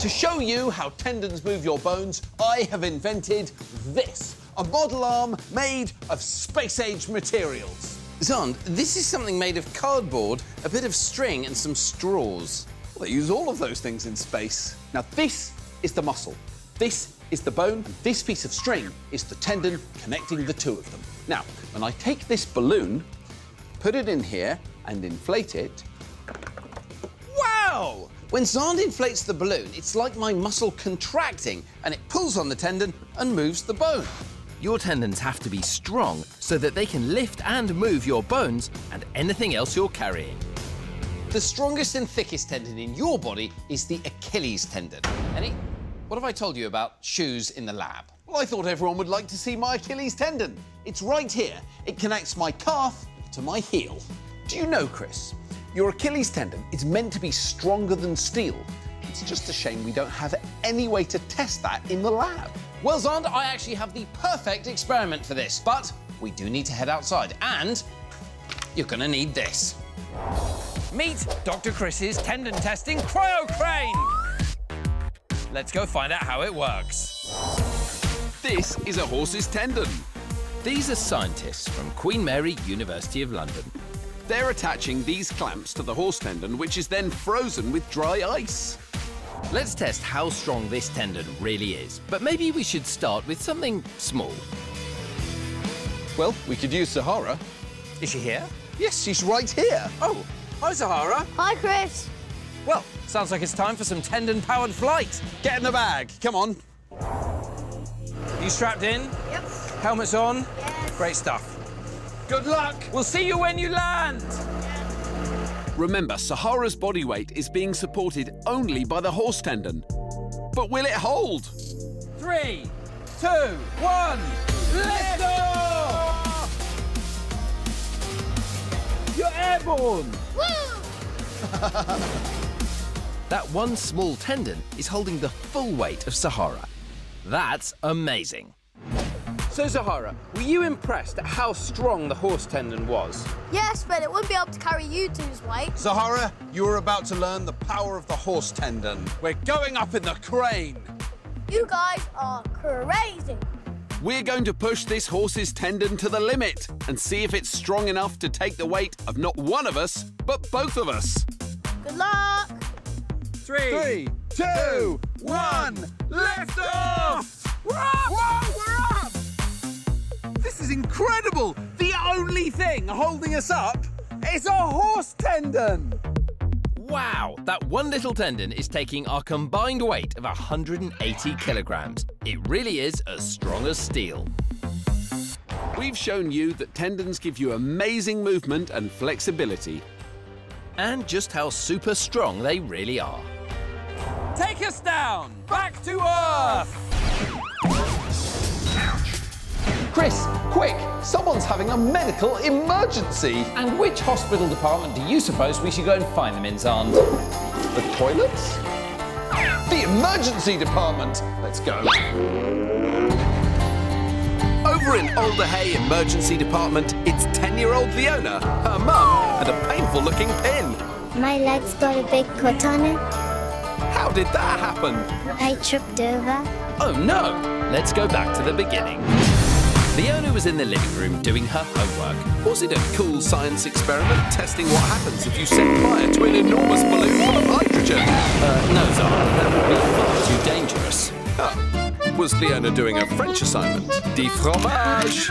To show you how tendons move your bones, I have invented this a model arm made of space age materials. Xand, this is something made of cardboard, a bit of string, and some straws. Well, they use all of those things in space. Now, this is the muscle. This is the bone, and this piece of string is the tendon connecting the two of them. Now, when I take this balloon, put it in here, and inflate it. Wow! When Xand inflates the balloon, it's like my muscle contracting, and it pulls on the tendon and moves the bone. Your tendons have to be strong so that they can lift and move your bones and anything else you're carrying. The strongest and thickest tendon in your body is the Achilles tendon. Any? What have I told you about shoes in the lab? Well, I thought everyone would like to see my Achilles tendon. It's right here. It connects my calf to my heel. Do you know, Chris, your Achilles tendon is meant to be stronger than steel. It's just a shame we don't have any way to test that in the lab. Well, Xand, I actually have the perfect experiment for this, but we do need to head outside, and you're gonna need this. Meet Dr. Chris's tendon testing cryo crane. Let's go find out how it works. This is a horse's tendon. These are scientists from Queen Mary University of London. They're attaching these clamps to the horse tendon, which is then frozen with dry ice. Let's test how strong this tendon really is. But maybe we should start with something small. Well, we could use Sahara. Is she here? Yes, she's right here. Oh, hi, Sahara. Hi, Chris. Well, sounds like it's time for some tendon-powered flight. Get in the bag. Come on. You strapped in? Yep. Helmets on? Yes. Great stuff. Good luck. We'll see you when you land. Remember, Sahara's body weight is being supported only by the horse tendon. But will it hold? Three, two, one, let's go! You're airborne! that one small tendon is holding the full weight of Sahara. That's amazing. So, Zahara, were you impressed at how strong the horse tendon was? Yes, but it wouldn't be able to carry you two's weight. Zahara, you're about to learn the power of the horse tendon. We're going up in the crane. You guys are crazy. We're going to push this horse's tendon to the limit and see if it's strong enough to take the weight of not one of us, but both of us. Good luck. Three, two, one, lift off! We're incredible! The only thing holding us up is a horse tendon! Wow, that one little tendon is taking our combined weight of 180 kilograms. It really is as strong as steel. We've shown you that tendons give you amazing movement and flexibility. And just how super strong they really are. Take us down! Back to Earth! Chris, quick! Someone's having a medical emergency! And which hospital department do you suppose we should go and find them in, Xand? The toilets? The emergency department! Let's go. Over in Alder Hey Emergency Department, it's 10-year-old Leona, her mum, and a painful-looking pin. My leg's got a big cut on it. How did that happen? I tripped over. Oh no! Let's go back to the beginning. Leona was in the living room doing her homework. Was it a cool science experiment testing what happens if you set fire to an enormous balloon full of hydrogen? Uh, no, Zara, that would be far too dangerous. Oh. Was Leona doing a French assignment? De fromage!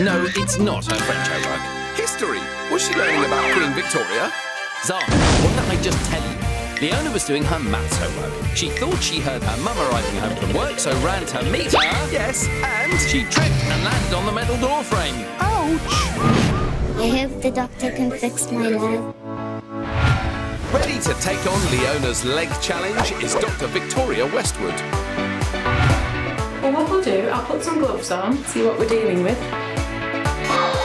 No, it's not her French homework. History! Was she learning about Queen Victoria? Zara, what did I just tell you? Leona was doing her maths homework. She thought she heard her mum arriving home from work, so ran to meet her. Yes, and? She tripped and landed on the metal door frame. Ouch! I hope the doctor can fix my leg. Ready to take on Leona's leg challenge is Dr. Victoria Westwood. Well, what we'll do, I'll put some gloves on, see what we're dealing with.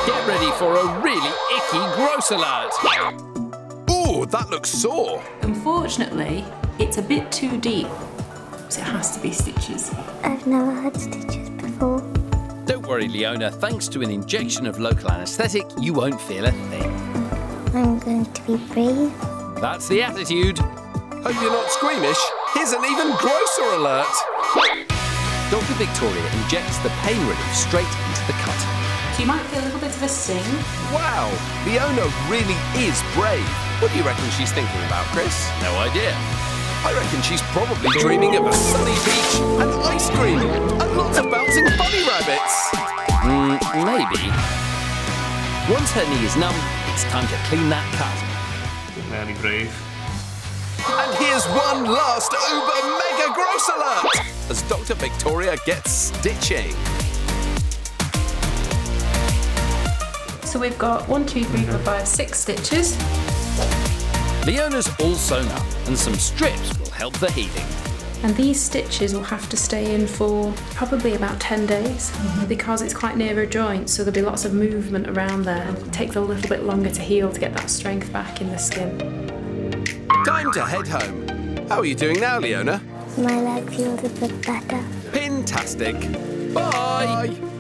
Get ready for a really icky gross alert. Ooh, that looks sore. Unfortunately, it's a bit too deep, so it has to be stitches. I've never had stitches before. Don't worry, Leona. Thanks to an injection of local anaesthetic, you won't feel a thing. I'm going to be brave. That's the attitude. Hope you're not squeamish. here's an even grosser alert. Dr. Victoria injects the pain relief straight into the cut. So you might feel a little bit of a sting. Wow, Leona really is brave. What do you reckon she's thinking about, Chris? No idea. I reckon she's probably dreaming of a sunny beach and ice cream and lots of bouncing bunny rabbits. Mm, maybe. Once her knee is numb, it's time to clean that cut. Very brave. And here's one last uber mega gross alert as Dr. Victoria gets stitching. So we've got one, two, three, four, mhm. five, six stitches. Leona's all sewn up, and some strips will help the healing. And these stitches will have to stay in for probably about 10 days mhm. because it's quite near a joint, so there'll be lots of movement around there. It takes a little bit longer to heal to get that strength back in the skin. Time to head home. How are you doing now, Leona? My leg feels a bit better. Fantastic. Bye.